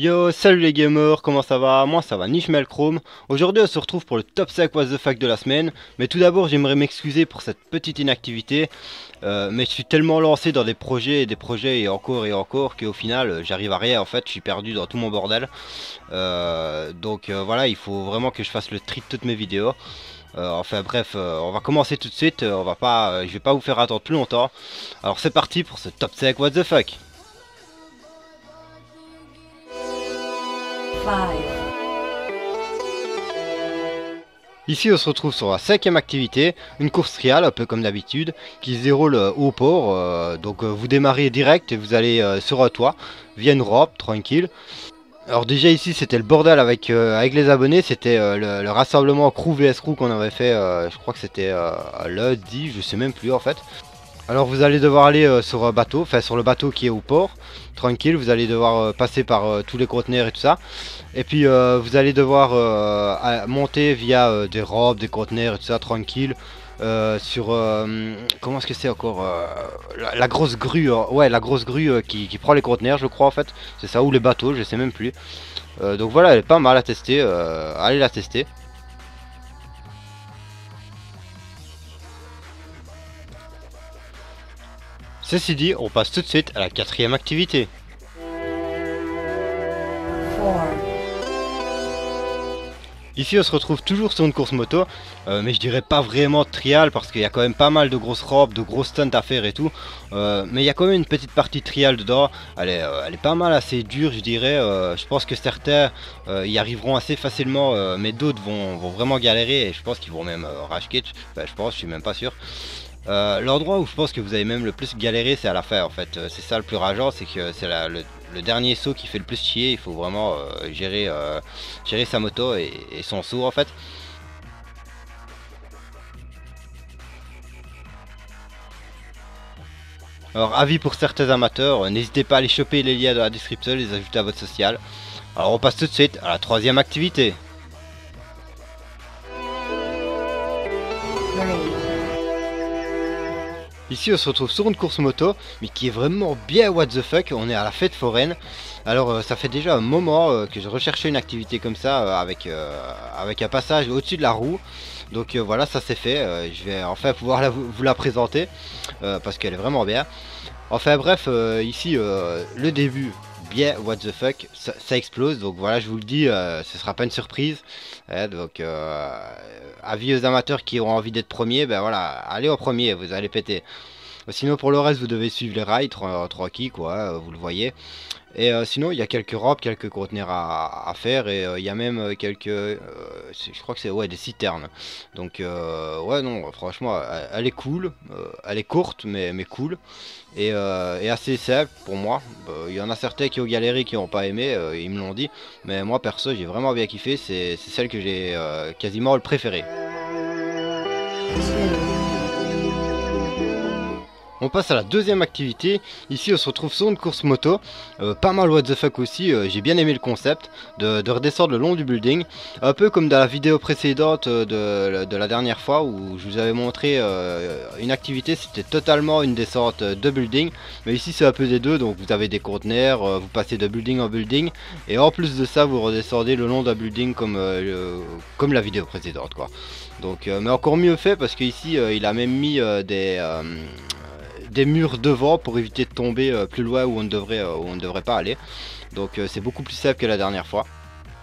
Yo, salut les gamers, comment ça va? Moi ça va, Nishmel Chrome. Aujourd'hui on se retrouve pour le top 5 What the Fuck de la semaine. Mais tout d'abord j'aimerais m'excuser pour cette petite inactivité. Euh, mais je suis tellement lancé dans des projets et des projets et encore et encore qu'au final euh, j'arrive à rien en fait. Je suis perdu dans tout mon bordel. Euh, donc voilà, il faut vraiment que je fasse le tri de toutes mes vidéos. enfin bref, on va commencer tout de suite. on va pas, je vais pas vous faire attendre plus longtemps. Alors c'est parti pour ce top 5 What the Fuck. Ici on se retrouve sur la cinquième activité, une course trial un peu comme d'habitude, qui se déroule euh, au port, euh, donc euh, vous démarrez direct et vous allez sur un toit, via une robe, tranquille. Alors déjà ici c'était le bordel avec, avec les abonnés, c'était le, rassemblement crew vs crew qu'on avait fait, je crois que c'était lundi, je sais même plus en fait. Alors vous allez devoir aller euh, sur un bateau, enfin sur le bateau qui est au port, tranquille, vous allez devoir euh, passer par euh, tous les conteneurs et tout ça. Et puis vous allez devoir monter via des robes, des conteneurs et tout ça, tranquille. sur comment est-ce que c'est encore la, grosse grue ouais la grosse grue qui, qui, prend les conteneurs je crois en fait c'est ça ou les bateaux je sais même plus donc voilà elle est pas mal à tester allez la tester Ceci dit, on passe tout de suite à la quatrième activité. Ici on se retrouve toujours sur une course moto, euh, mais je dirais pas vraiment trial parce qu'il y a quand même pas mal de grosses robes, de gros stunts à faire et tout. Euh, mais il y a quand même une petite partie trial dedans, elle est, euh, elle est pas mal assez dure je dirais. je pense que certains y arriveront assez facilement, mais d'autres vont, vraiment galérer et je pense qu'ils vont même rage kit. je pense, je suis même pas sûr. Euh, l'endroit où je pense que vous avez même le plus galéré, c'est à la fin en fait. Euh, c'est ça le plus rageant, c'est que c'est le, dernier saut qui fait le plus chier. Il faut vraiment euh, gérer, gérer sa moto et, son saut en fait. Alors avis pour certains amateurs, n'hésitez pas à aller choper les liens dans la description, les ajouter à votre social. Alors on passe tout de suite à la troisième activité. Ici on se retrouve sur une course moto, mais qui est vraiment bien what the fuck, on est à la fête foraine. Alors euh, ça fait déjà un moment euh, que je recherchais une activité comme ça, euh, avec, avec un passage au-dessus de la roue. Donc voilà, ça c'est fait, je vais enfin pouvoir vous la présenter, parce qu'elle est vraiment bien. Enfin bref, ici le début, bien what the fuck, ça, explose, donc voilà je vous le dis, ce sera pas une surprise. donc avis aux amateurs qui ont envie d'être premiers, ben voilà, allez au premier, vous allez péter. Sinon pour le reste vous devez suivre les rails, 3 quoi, vous le voyez. Et euh, sinon, il y a quelques robes, quelques conteneurs à, faire et euh, il y a même euh, quelques, je crois que c'est ouais des citernes. Donc ouais non, franchement, elle, est cool, elle est courte mais mais cool et, assez simple pour moi. Bah, il y en a certains qui ont galéré, qui n'ont pas aimé, ils me l'ont dit, mais moi perso j'ai vraiment bien kiffé. C'est celle que j'ai quasiment le préféré. On passe à la deuxième activité. Ici, on se retrouve sur une course moto. Euh, pas mal what the fuck aussi. Euh, j'ai bien aimé le concept de, redescendre le long du building. Un peu comme dans la vidéo précédente euh, de, la dernière fois où je vous avais montré une activité. C'était totalement une descente de building. Mais ici, c'est un peu des deux. Donc, vous avez des conteneurs. vous passez de building en building. Et en plus de ça, vous redescendez le long d'un building comme, comme la vidéo précédente. Donc, mais encore mieux fait parce qu'ici, il a même mis des des murs devant pour éviter de tomber euh, plus loin où on ne devrait, euh, où on ne devrait pas aller. Donc euh, c'est beaucoup plus simple que la dernière fois.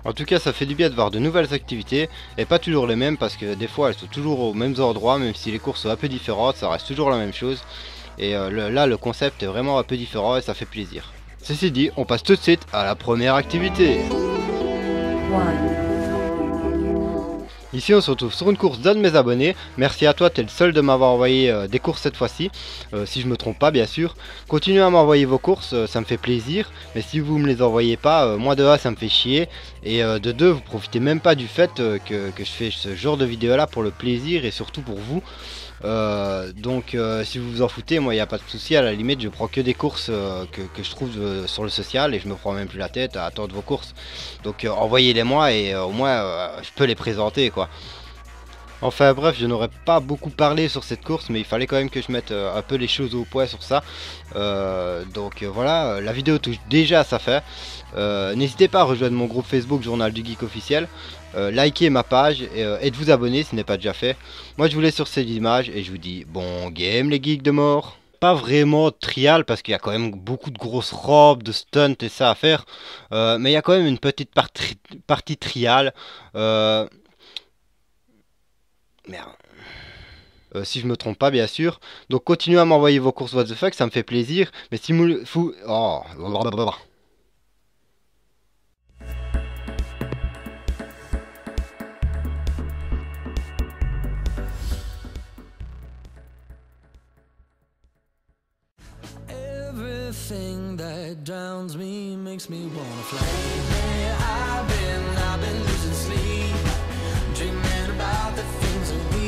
En tout cas ça fait du bien de voir de nouvelles activités et pas toujours les mêmes parce que des fois elles sont toujours aux mêmes endroits même si les courses sont un peu différentes ça reste toujours la même chose. Et là le concept est vraiment un peu différent et ça fait plaisir. Ceci dit on passe tout de suite à la première activité. Ici on se retrouve sur une course d'un de mes abonnés. Merci à toi, tu es le seul de m'avoir envoyé euh, des courses cette fois-ci. Euh, si je me trompe pas bien sûr. Continuez à m'envoyer vos courses, euh, ça me fait plaisir. Mais si vous me les envoyez pas, moi de A ça me fait chier. Et de deux, vous profitez même pas du fait que, que, je fais ce genre de vidéo là pour le plaisir et surtout pour vous. Euh, donc euh, si vous vous en foutez, moi il n'y a pas de souci, à la limite je prends que des courses euh, que, je trouve sur le social et je me prends même plus la tête à attendre vos courses. Donc envoyez-les moi et au moins je peux les présenter quoi. Enfin bref, je n'aurais pas beaucoup parlé sur cette course, mais il fallait quand même que je mette euh, un peu les choses au point sur ça. Euh, donc euh, voilà, la vidéo touche déjà à sa fin. N'hésitez pas à rejoindre mon groupe Facebook Journal du Geek officiel. likez ma page et, de vous abonner si ce n'est pas déjà fait. Moi je vous laisse sur ces images et je vous dis bon game les geeks de mort pas vraiment trial parce qu'il y a quand même beaucoup de grosses robes, de stunts et ça à faire. mais il y a quand même une petite partie, trial. Euh, Merde. Euh, si je me trompe pas, bien sûr. Donc continuez à m'envoyer vos courses what the fuck, ça me fait plaisir. Mais si vous... Fou... Oh. Everything that drowns me makes me wanna fly. I've been, I've been losing about the things that we